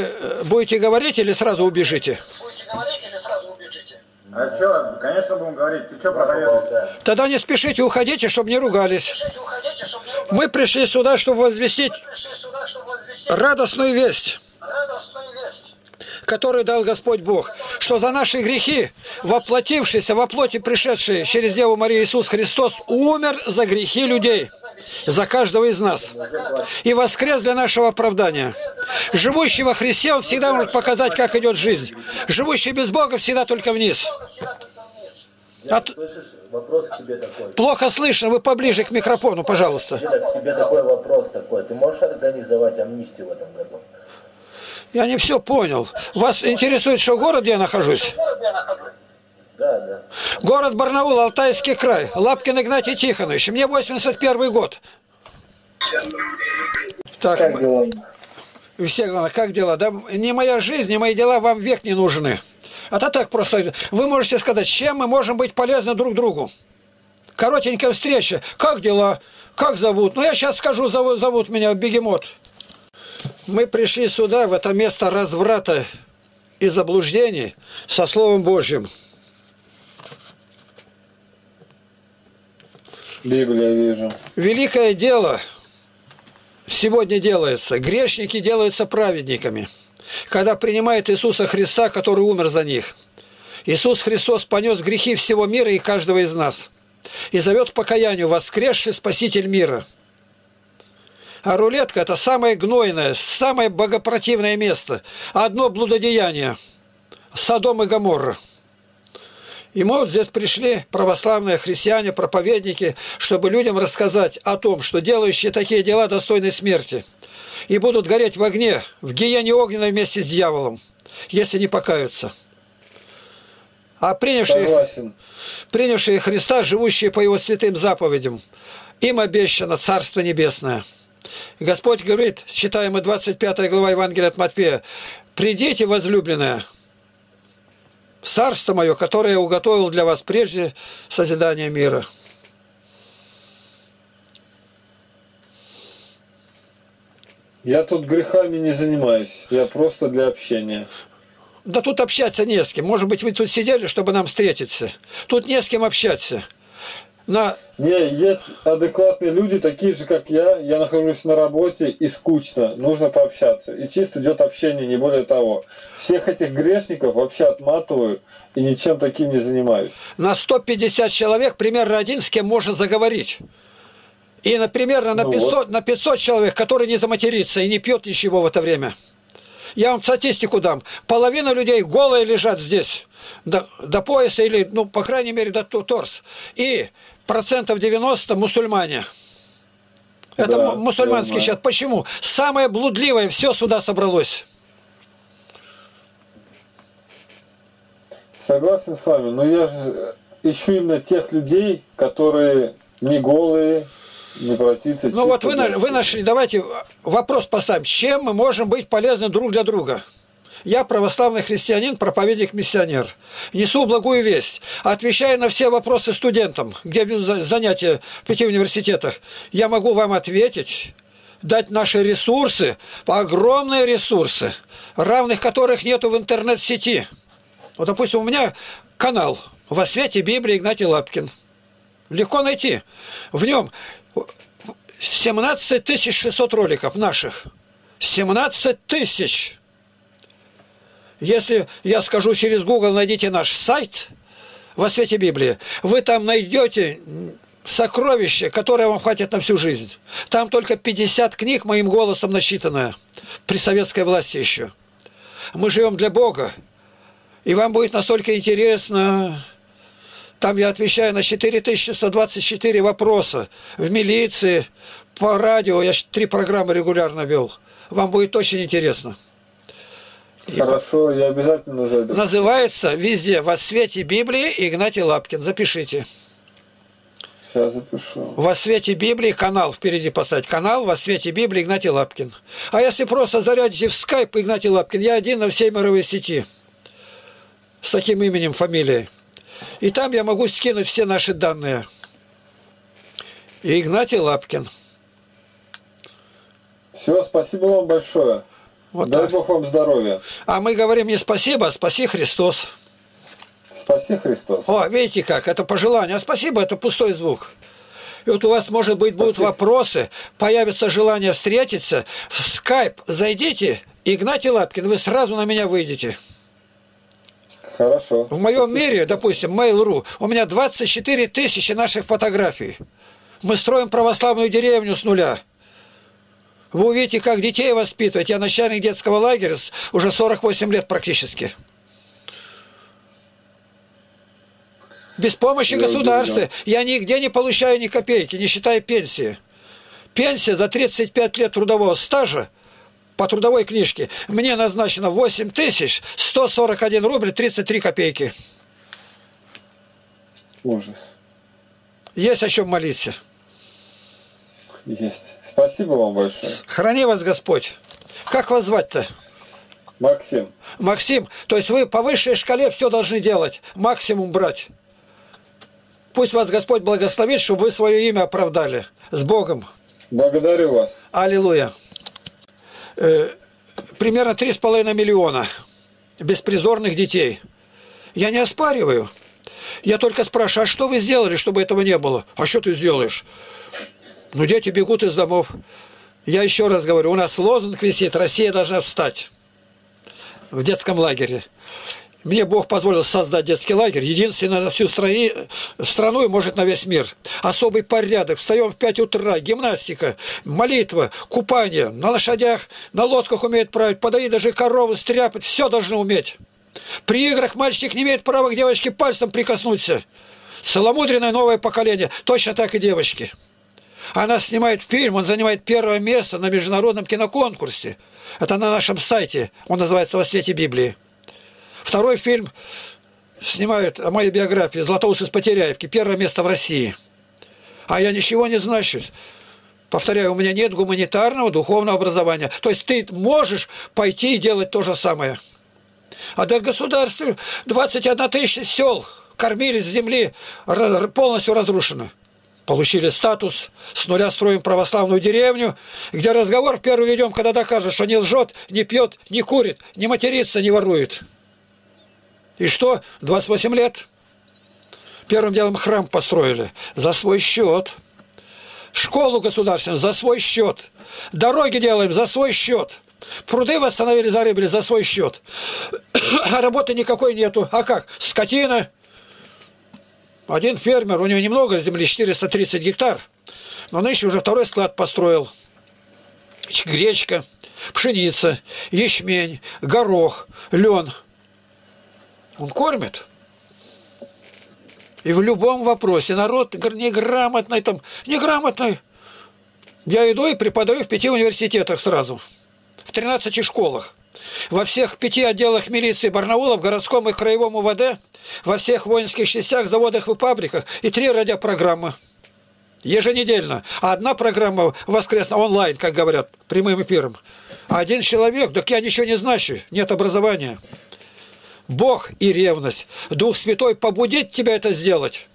э, будете говорить или сразу убежите? Будете говорить или сразу убежите? А что, конечно, будем говорить. Ты что проповедуешь? Тогда не спешите, уходите, чтобы не ругались. Пишите, уходите, чтобы не ругались. Мы пришли сюда, чтобы возвестить пришли сюда, чтобы возвестить радостную весть, радостную весть, которую дал Господь Бог, что за наши грехи, воплотившийся, во плоти пришедший через Деву Марию Иисус Христос, умер за грехи людей, за каждого из нас, и воскрес для нашего оправдания. Живущий во Христе, он всегда может показать, как идет жизнь. Живущий без Бога всегда только вниз. От- вопрос к тебе такой. Плохо слышно, вы поближе к микрофону, пожалуйста. К тебе такой вопрос такой. Ты можешь организовать амнистию в этом году? Я не все понял. Вас интересует, что город, где я нахожусь? Город, где я нахожусь. Да, да. Город Барнаул, Алтайский край. Лапкин Игнатий Тихонович. Мне 81 год. Так, Как дела? все главное, как дела? Да не моя жизнь, не мои дела вам век не нужны. А то так просто. Вы можете сказать, чем мы можем быть полезны друг другу. Коротенькая встреча. Как дела? Как зовут? Ну, я сейчас скажу, зовут, зовут меня Бегемот. Мы пришли сюда, в это место разврата и заблуждений со Словом Божьим. Библия вижу. Великое дело сегодня делается. Грешники делаются праведниками. Когда принимает Иисуса Христа, который умер за них. Иисус Христос понес грехи всего мира и каждого из нас. И зовет покаянию воскресший Спаситель мира. А рулетка – это самое гнойное, самое богопротивное место. Одно блудодеяние – Содом и Гоморра. И мы вот здесь пришли, православные христиане, проповедники, чтобы людям рассказать о том, что делающие такие дела достойны смерти. И будут гореть в огне, в гиене огненной вместе с дьяволом, если не покаются. А принявшие, Согласен. принявшие Христа, живущие по Его святым заповедям, им обещано Царство Небесное. И Господь говорит, читаем мы 25 глава Евангелия от Матфея, «Придите, возлюбленные, в царство мое, которое я уготовил для вас прежде созидания мира». Я тут грехами не занимаюсь. Я просто для общения. Да тут общаться не с кем. Может быть, вы тут сидели, чтобы нам встретиться. Тут не с кем общаться. На... Не, есть адекватные люди, такие же, как я. Я нахожусь на работе и скучно. Нужно пообщаться. И чисто идет общение, не более того. Всех этих грешников вообще отматываю и ничем таким не занимаюсь. на 150 человек примерно один, с кем можно заговорить. И, например, на Ну 500, на 500 человек, который не заматерится и не пьет ничего в это время. Я вам статистику дам. Половина людей голые лежат здесь, до, до пояса или, ну, по крайней мере, до торс. И процентов 90 мусульмане. Это Да, му- мусульманский счет. Почему? Самое блудливое все сюда собралось. Согласен с вами, но я же ищу именно тех людей, которые не голые, не противятся. Ну вот вы, на- вы нашли, давайте вопрос поставим. Чем мы можем быть полезны друг для друга? Я православный христианин, проповедник, миссионер. Несу благую весть. Отвечаю на все вопросы студентам, где занятия в пяти университетах. Я могу вам ответить, дать наши ресурсы, огромные ресурсы, равных которых нету в интернет-сети. Вот, допустим, у меня канал «Во свете Библии» Игнатий Лапкин. Легко найти. В нем 17 600 роликов наших. 17 тысяч. Если я скажу через Google, найдите наш сайт «Во свете Библии», вы там найдете сокровище, которое вам хватит на всю жизнь. Там только 50 книг моим голосом насчитанное. При советской власти еще. Мы живем для Бога. И вам будет настолько интересно. Там я отвечаю на 4124 вопроса. В милиции, по радио. Я три программы регулярно вел. Вам будет очень интересно. Хорошо, я обязательно зайду. Называется везде «Во свете Библии» Игнатий Лапкин. Запишите. Сейчас запишу. «Во свете Библии» канал впереди поставить. Канал «Во свете Библии» Игнатий Лапкин. А если просто зарядите в скайп Игнатий Лапкин, я один на всей мировой сети. С таким именем, фамилией. И там я могу скинуть все наши данные. И Игнатий Лапкин. Все, спасибо вам большое. Вот Дай так. Бог вам здоровья. А мы говорим не спасибо, а спаси Христос. Спаси Христос. О, видите как, это пожелание. А спасибо, это пустой звук. И вот у вас, может быть, будут Спасибо. вопросы, появится желание встретиться. В скайп зайдите, Игнатий Лапкин, вы сразу на меня выйдете. Хорошо. В моем мире, допустим, Mail.ru, у меня 24 тысячи наших фотографий. Мы строим православную деревню с нуля. Вы увидите, как детей воспитывать. Я начальник детского лагеря уже 48 лет практически. Без помощи Я государства. Я нигде не получаю ни копейки, не считая пенсии. Пенсия за 35 лет трудового стажа по трудовой книжке мне назначено 8 тысяч 141 рубль 33 копейки. Ужас. Есть о чем молиться. Есть. Спасибо вам большое. Храни вас Господь. Как вас звать-то? Максим. Максим, то есть вы по высшей шкале все должны делать, максимум брать. Пусть вас Господь благословит, чтобы вы свое имя оправдали. С Богом. Благодарю вас. Аллилуйя. Э, примерно 3,5 миллиона беспризорных детей. Я не оспариваю. Я только спрашиваю, а что вы сделали, чтобы этого не было? А что ты сделаешь? Ну, дети бегут из домов. Я еще раз говорю, у нас лозунг висит, Россия должна встать в детском лагере. Мне Бог позволил создать детский лагерь, единственный на всю страни, страну и, может, на весь мир. Особый порядок. Встаем в 5 утра, гимнастика, молитва, купание. На лошадях, на лодках умеют править, подоить даже корову, стряпать. Все должны уметь. При играх мальчик не имеет права к девочке пальцем прикоснуться. Целомудренное новое поколение. Точно так и девочки. Она снимает фильм, он занимает первое место на международном киноконкурсе. Это на нашем сайте. Он называется «Во свете Библии». Второй фильм снимают о моей биографии «Златоуст из Потеряевки». Первое место в России. А я ничего не значу. Повторяю, у меня нет гуманитарного, духовного образования. То есть ты можешь пойти и делать то же самое. А до государства 21 тысяча сел кормились с земли, полностью разрушены. Получили статус, с нуля строим православную деревню, где разговор первый ведем, когда докажет, что не лжет, не пьет, не курит, не матерится, не ворует. И что? 28 лет. Первым делом храм построили за свой счет. Школу государственную за свой счет. Дороги делаем за свой счет. Пруды восстановили, зарыбили за свой счет. А работы никакой нету. А как? Скотина. Один фермер, у него немного земли, 430 гектар. Но нынче уже второй склад построил. Гречка, пшеница, ячмень, горох, лен. Он кормит. И в любом вопросе народ гр- неграмотный, там, неграмотный. Я иду и преподаю в пяти университетах сразу, в 13 школах. Во всех пяти отделах милиции Барнаула, в городском и краевом УВД, во всех воинских частях, заводах и фабриках и три радиопрограммы. Еженедельно. А одна программа воскресная онлайн, как говорят, прямым эфиром. А один человек, так я ничего не значу, нет образования. Бог и ревность. Дух Святой побудит тебя это сделать.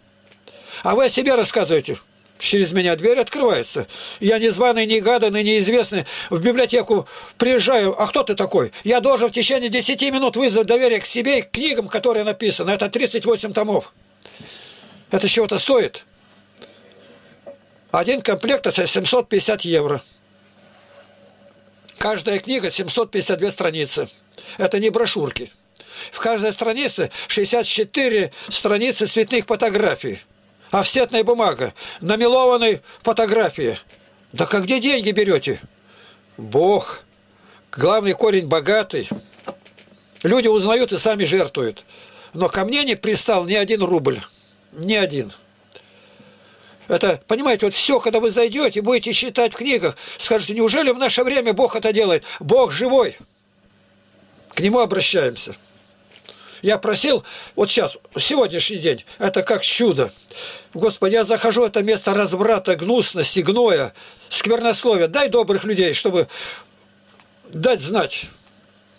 А вы о себе рассказываете. Через меня дверь открывается. Я незваный, негаданный, неизвестный. В библиотеку приезжаю. А кто ты такой? Я должен в течение 10 минут вызвать доверие к себе и к книгам, которые написаны. Это 38 томов. Это чего-то стоит. Один комплект это 750 евро. Каждая книга 752 страницы. Это не брошюрки. В каждой странице 64 страницы цветных фотографий. Офсетная бумага, намелованные фотографии. Да как где деньги берете? Бог. Главный корень богатый. Люди узнают и сами жертвуют. Но ко мне не пристал ни один рубль. Ни один. Это, понимаете, вот все, когда вы зайдете, будете читать в книгах, скажете, неужели в наше время Бог это делает? Бог живой. К Нему обращаемся. Я просил, вот сейчас, сегодняшний день, это как чудо. Господи, я захожу в это место разврата, гнусности, гноя, сквернословия. Дай добрых людей, чтобы дать знать.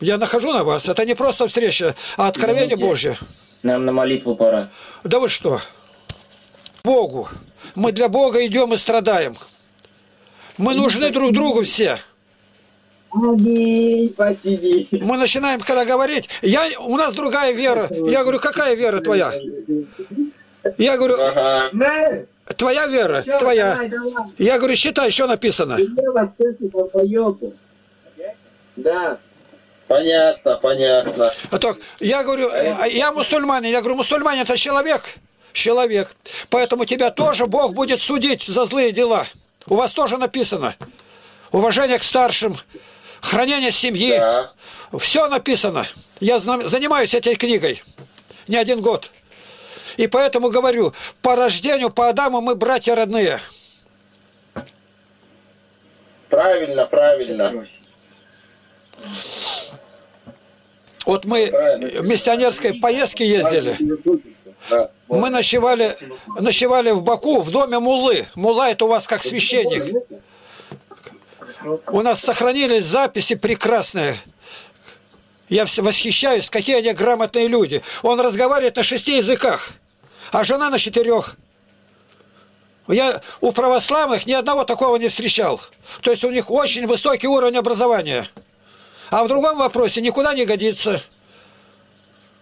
Я нахожу на вас. Это не просто встреча, а откровение Извините. Божье. Нам на молитву пора. Да вы что? Богу. Мы для Бога идем и страдаем. Мы нужны друг другу все. Мы начинаем, когда говорить, я, у нас другая вера. Я говорю, какая вера твоя? Я говорю, твоя вера, твоя. Я говорю, считай, что написано. Да. Понятно, понятно. А то я говорю, э, я мусульманин. Я говорю, мусульманин это человек. Человек. Поэтому тебя тоже Бог будет судить за злые дела. У вас тоже написано. Уважение к старшим, хранение семьи. Да. Все написано. Я занимаюсь этой книгой не один год. И поэтому говорю, по рождению, по Адаму мы братья родные. Правильно, правильно. Вот мы Правильно. в миссионерской поездке ездили. Да. Мы ночевали, ночевали в Баку в доме Муллы. Мулла это у вас как священник. У нас сохранились записи прекрасные. Я восхищаюсь, какие они грамотные люди. Он разговаривает на шести языках, а жена на четырех. Я у православных ни одного такого не встречал. То есть у них очень высокий уровень образования. А в другом вопросе никуда не годится.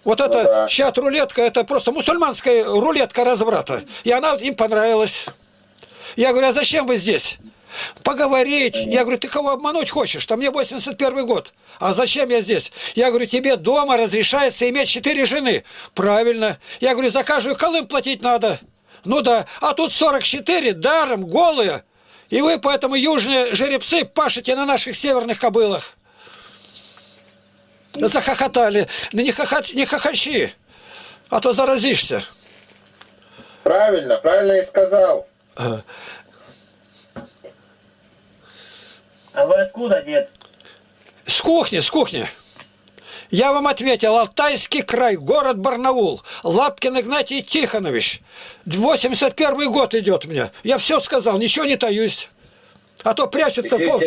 Вот это да. чат-рулетка, это просто мусульманская рулетка разврата. И она им понравилась. Я говорю, а зачем вы здесь? Поговорить. Я говорю, ты кого обмануть хочешь? Там мне 81 год. А зачем я здесь? Я говорю, тебе дома разрешается иметь четыре жены. Правильно. Я говорю, за каждую колым платить надо. Ну да. А тут 44 даром, голые. И вы поэтому южные жеребцы пашете на наших северных кобылах. Захохотали. Ну не, хохот, не хохочи, а то заразишься. Правильно, правильно и сказал. А вы откуда, дед? С кухни, с кухни. Я вам ответил, Алтайский край, город Барнаул, Лапкин Игнатий Тихонович. 81 год идет мне. Я все сказал, ничего не таюсь. А то прячутся пол,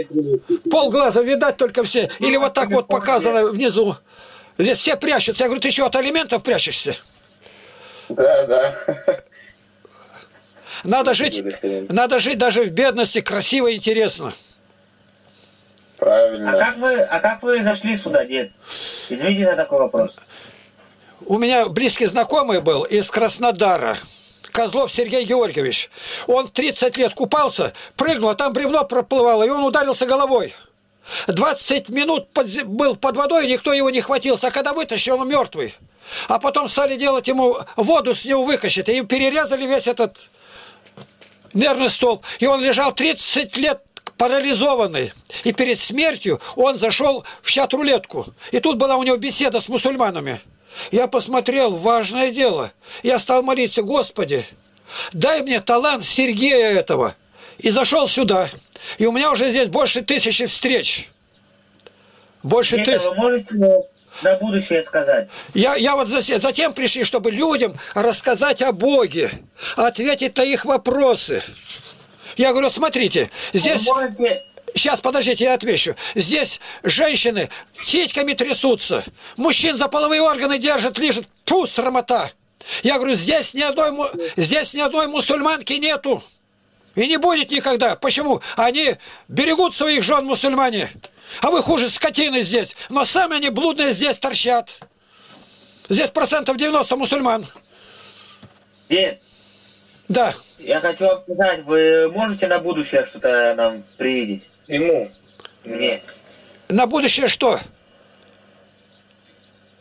полглаза, видать только все. Или вот так вот показано внизу. Здесь все прячутся. Я говорю, ты что, от алиментов прячешься? Да, да. Надо жить, надо жить даже в бедности, красиво и интересно. А Правильно. как вы, а как вы зашли сюда, дед? Извините за такой вопрос. У меня близкий знакомый был из Краснодара. Козлов Сергей Георгиевич. Он 30 лет купался, прыгнул, а там бревно проплывало, и он ударился головой. 20 минут под был под водой, и никто его не хватился. А когда вытащил, он мертвый. А потом стали делать ему воду с него выкачать, и перерезали весь этот нервный столб. И он лежал 30 лет парализованный. И перед смертью он зашел в чат-рулетку. И тут была у него беседа с мусульманами. Я посмотрел, важное дело. Я стал молиться, Господи, дай мне талант Сергея этого. И зашел сюда. И у меня уже здесь больше тысячи встреч. Больше тысячи. вы можете на будущее сказать? Я, я вот за- затем пришли, чтобы людям рассказать о Боге, ответить на их вопросы. Я говорю, смотрите, здесь... Можете... Сейчас, подождите, я отвечу. Здесь женщины титьками трясутся, мужчин за половые органы держат, лежат. Тьфу, срамота. Я говорю, здесь ни одной, здесь ни одной мусульманки нету. И не будет никогда. Почему? Они берегут своих жен мусульмане. А вы хуже скотины здесь. Но сами они блудные здесь торчат. Здесь процентов 90 мусульман. Дед, Да. Я хочу вам сказать, вы можете на будущее что-то нам привидеть? Ему. Мне. На будущее что?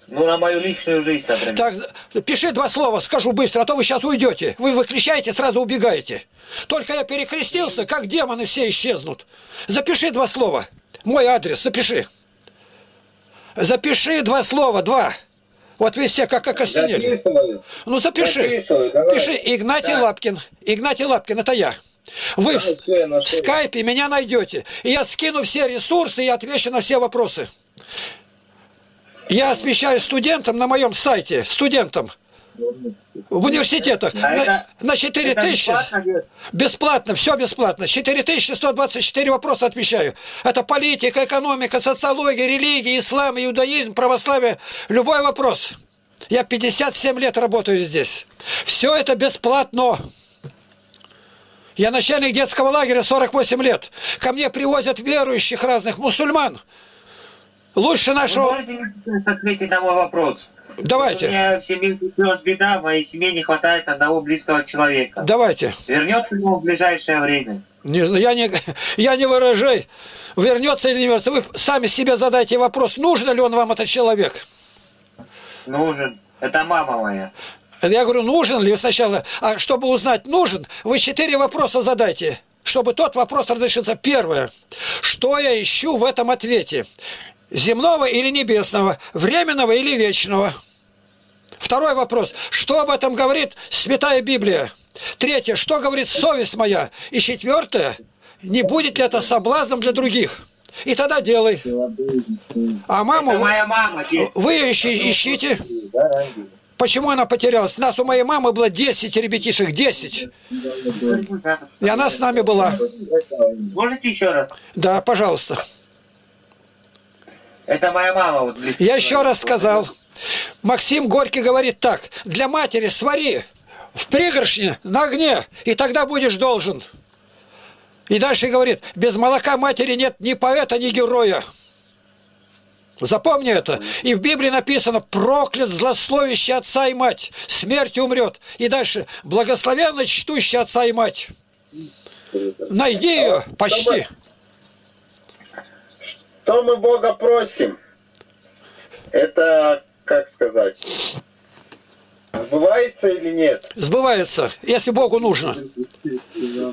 Ну, на мою личную жизнь, например. Так, пиши два слова, скажу быстро, а то вы сейчас уйдете. Вы выключаете, сразу убегаете. Только я перекрестился, как демоны все исчезнут. Запиши два слова. Мой адрес, запиши. Запиши два слова, два. Вот вы все как окостенели. Записываю. Ну запиши. Записываю, давай. Пиши Игнатий Да. Лапкин. Игнатий Лапкин, это я. Вы в, Да, всё, я в скайпе меня найдете. И я скину все ресурсы и отвечу на все вопросы. Я освещаю студентам на моем сайте, студентам. В университетах. А на, это- на 4 Это тысячи. бесплатно? Бесплатно, все бесплатно. 4124 вопроса отвечаю. Это политика, экономика, социология, религия, ислам, иудаизм, православие. Любой вопрос. Я 57 лет работаю здесь. Все это бесплатно. Я начальник детского лагеря 48 лет. Ко мне привозят верующих разных мусульман. Лучше Вы нашего... можете мне сейчас ответить на мой вопрос? У Давайте, меня в семье случилась беда, моей семье не хватает одного близкого человека. давайте. Вернется ли он в ближайшее время? Не, знаю, я, не, я не выражай, вернется или не вернется. Вы сами себе задайте вопрос, нужен ли он вам этот человек. Нужен. Это мама моя. Я говорю, нужен ли сначала, а чтобы узнать, нужен, вы четыре вопроса задайте, чтобы тот вопрос разрешился. Первое, что я ищу в этом ответе? Земного или небесного? Временного или вечного? Второй вопрос, что об этом говорит Святая Библия? Третье, что говорит совесть моя? И четвертое, не будет ли это соблазном для других? И тогда делай. А маму Это вы, моя мама. вы ищи- ищите. Почему она потерялась? Нас у моей мамы было 10 ребятишек, 10. И она с нами была. Можете еще раз? Да, пожалуйста. Это моя мама. Вот, Я еще раз сказал. Максим Горький говорит так. Для матери свари в пригоршне на огне, и тогда будешь должен. И дальше говорит, без молока матери нет ни поэта, ни героя. Запомни это. И в Библии написано, проклят злословящий отца и мать, смертью умрет. И дальше, благословенно чтущий отца и мать. Найди ее, почти. Что мы Бога просим? Это, как сказать, сбывается или нет? Сбывается, если Богу нужно.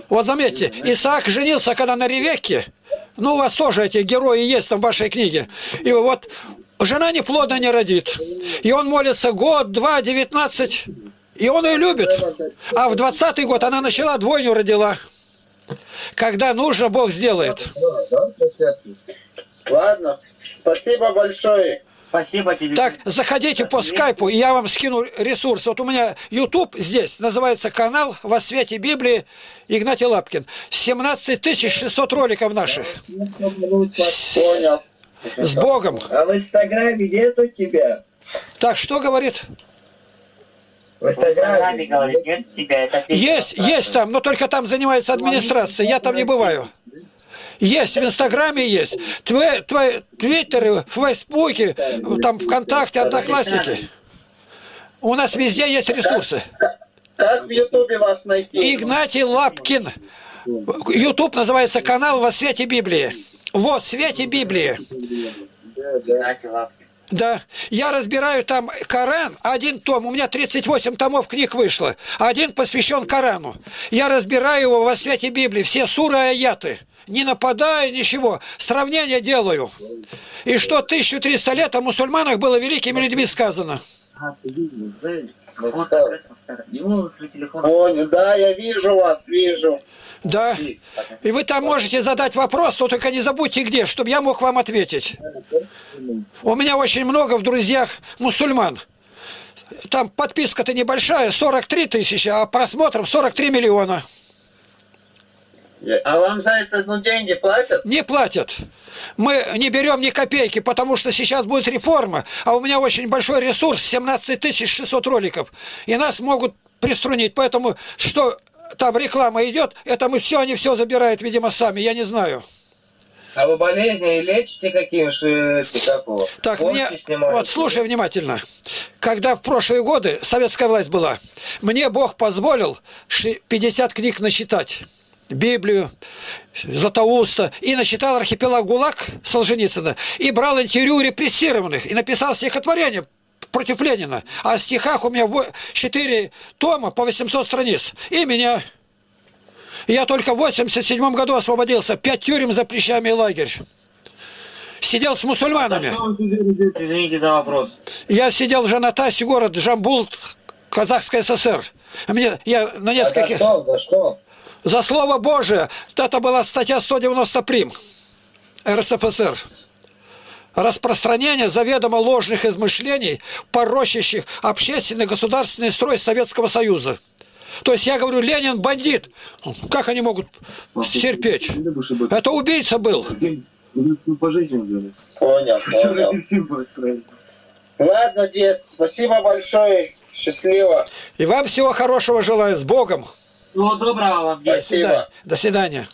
Вот заметьте, Исаак женился, когда на Ревекке, ну, у вас тоже эти герои есть там в вашей книге. И вот жена неплодно не родит. И он молится год, два, девятнадцать. И он ее любит. А в двадцатый год она начала двойню родила. Когда нужно, Бог сделает. Ладно, спасибо большое. Спасибо тебе. Так, заходите по скайпу, и я вам скину ресурс. Вот у меня YouTube здесь, называется канал «Во свете Библии» Игнатий Лапкин. 17 600 роликов наших. Понял. С Богом. А в Инстаграме нет у тебя? Так, что говорит? В Инстаграме, говорит, нет тебя. Это Есть, есть там, но только там занимается администрация. Я там не бываю. Есть, в Инстаграме есть. Твои, твои твиттеры, в Фейсбуке, там ВКонтакте, Одноклассники. У нас везде есть ресурсы. Как в Ютубе вас найти? Игнатий Лапкин. Ютуб называется канал «Во свете Библии». Вот, в свете Библии. Игнатий Лапкин. Да, я разбираю там Коран, один том, у меня 38 томов книг вышло, один посвящен Корану. Я разбираю его во свете Библии, все суры и аяты. Не нападаю, ничего, сравнение делаю. И что 1300 лет о мусульманах было великими людьми сказано. А? Вот. Понял, да, я вижу вас, вижу. Да. И вы там можете задать вопрос, но только не забудьте где, чтобы я мог вам ответить. У меня очень много в друзьях мусульман. Там подписка-то небольшая, 43 тысячи, а просмотров 43 миллиона. А вам за это ну, деньги платят? Не платят. Мы не берем ни копейки, потому что сейчас будет реформа, а у меня очень большой ресурс, 17 600 роликов, и нас могут приструнить. Поэтому что там реклама идет, это мы все, они все забирают, видимо, сами, я не знаю. А вы болезни лечите какие-нибудь, как его? Так, мне, вот слушай внимательно. Когда в прошлые годы советская власть была, мне Бог позволил ши- 50 книг насчитать. Библию, Златоуста, и насчитал архипелаг ГУЛАГ Солженицына, и брал интервью репрессированных, и написал стихотворение против Ленина. А в стихах у меня 4 тома по 800 страниц. И меня... Я только в 87 году освободился. Пять тюрем за плечами и лагерь. Сидел с мусульманами. Извините за вопрос. Я сидел в Жанатасе, город Джамбул, Казахская ССР. Мне, я на А за нескольких... что? За что? За слово Божие. Это была статья 190 прим. РСФСР. Распространение заведомо ложных измышлений, порочащих общественный государственный строй Советского Союза. То есть я говорю, Ленин бандит. Как они могут терпеть? Это убийца был. Понял, понял. Ладно, дед, спасибо большое. Счастливо. И вам всего хорошего желаю. С Богом. Всего доброго вам. До Спасибо. свидания. До свидания.